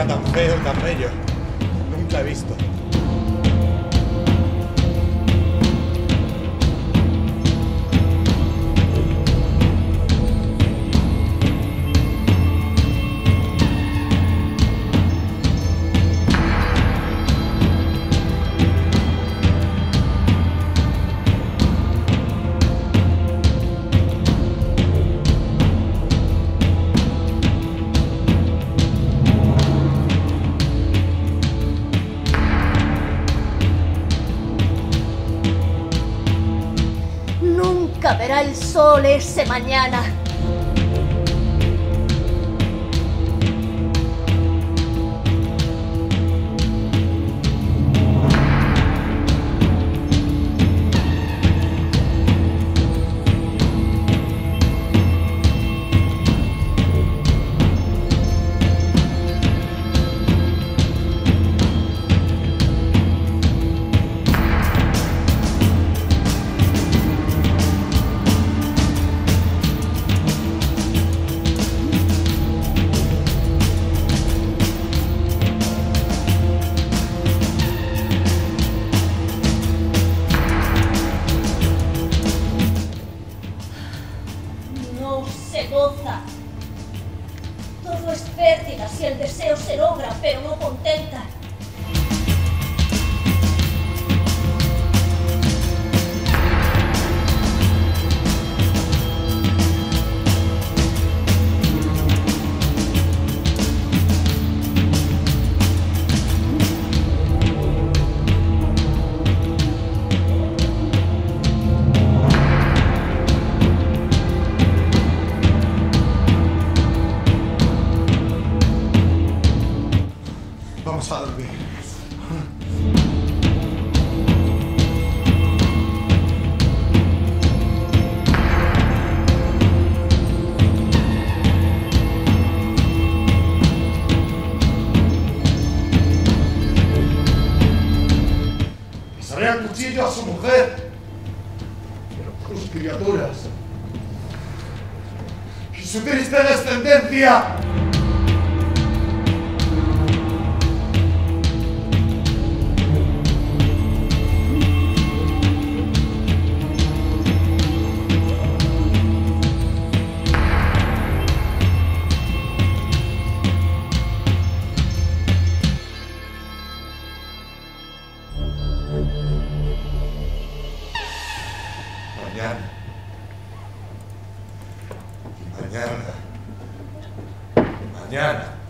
tan feo tan bello. Nunca he visto. Nunca verá el sol ese mañana. Pérdida si el deseo se logra, pero no contenta. Vamos a dormir. Pasaré el cuchillo a su mujer a sus criaturas. Y su triste descendencia. Mañana. Mañana. Mañana.